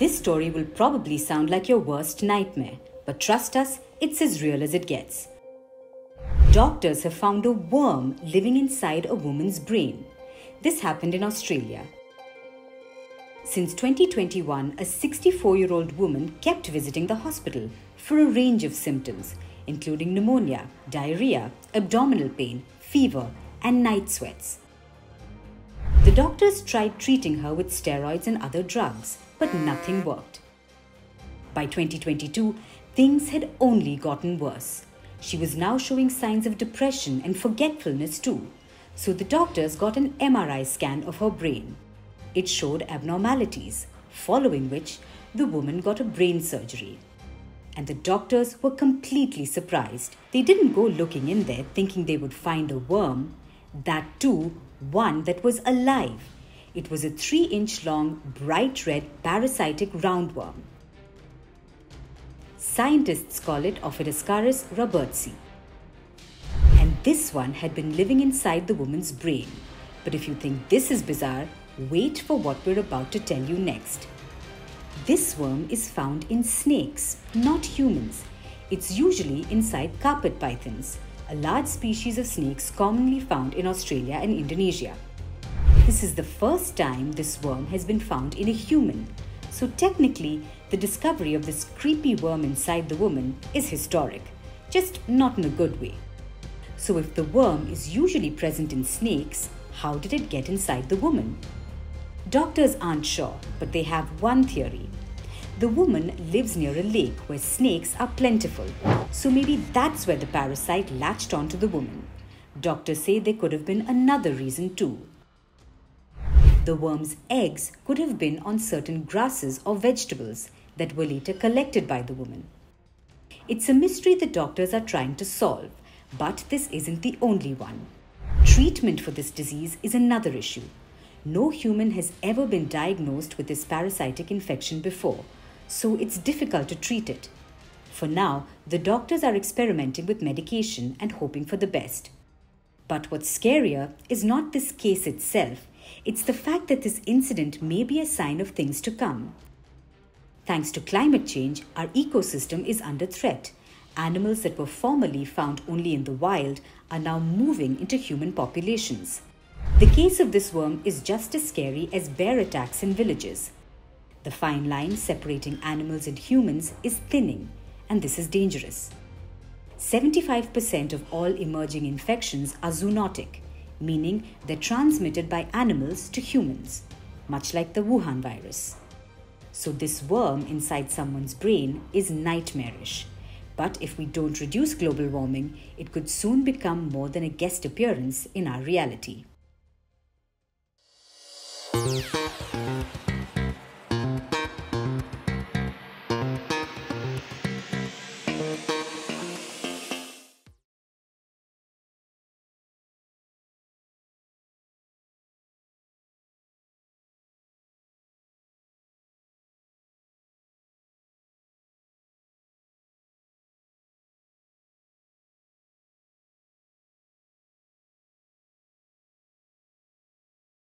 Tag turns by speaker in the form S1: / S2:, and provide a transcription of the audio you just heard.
S1: This story will probably sound like your worst nightmare, but trust us, it's as real as it gets. Doctors have found a worm living inside a woman's brain. This happened in Australia. Since 2021, a 64 year old woman kept visiting the hospital for a range of symptoms, including pneumonia, diarrhea, abdominal pain, fever, and night sweats. The doctors tried treating her with steroids and other drugs, but nothing worked. By 2022, things had only gotten worse. She was now showing signs of depression and forgetfulness too, so the doctors got an MRI scan of her brain. It showed abnormalities, following which the woman got a brain surgery. And the doctors were completely surprised. They didn't go looking in there thinking they would find a worm, that too, one that was alive. It was a 3 inch long, bright red parasitic roundworm. Scientists call it Ophidascaris robertsi. And this one had been living inside the woman's brain. But if you think this is bizarre, wait for what we're about to tell you next. This worm is found in snakes, not humans. It's usually inside carpet pythons, a large species of snakes commonly found in Australia and Indonesia. This is the first time this worm has been found in a human, so technically, the discovery of this creepy worm inside the woman is historic, just not in a good way. So, if the worm is usually present in snakes, how did it get inside the woman? Doctors aren't sure, but they have one theory. The woman lives near a lake where snakes are plentiful, so maybe that's where the parasite latched onto the woman. Doctors say there could have been another reason too. The worm's eggs could have been on certain grasses or vegetables that were later collected by the woman. It's a mystery the doctors are trying to solve, but this isn't the only one. Treatment for this disease is another issue. No human has ever been diagnosed with this parasitic infection before, so it's difficult to treat it. For now, the doctors are experimenting with medication and hoping for the best. But what's scarier is not this case itself, it's the fact that this incident may be a sign of things to come. Thanks to climate change, our ecosystem is under threat. Animals that were formerly found only in the wild are now moving into human populations. The case of this worm is just as scary as bear attacks in villages. The fine line separating animals and humans is thinning, and this is dangerous. 75% of all emerging infections are zoonotic, meaning they're transmitted by animals to humans, much like the Wuhan virus. So, this worm inside someone's brain is nightmarish. But if we don't reduce global warming, it could soon become more than a guest appearance in our reality.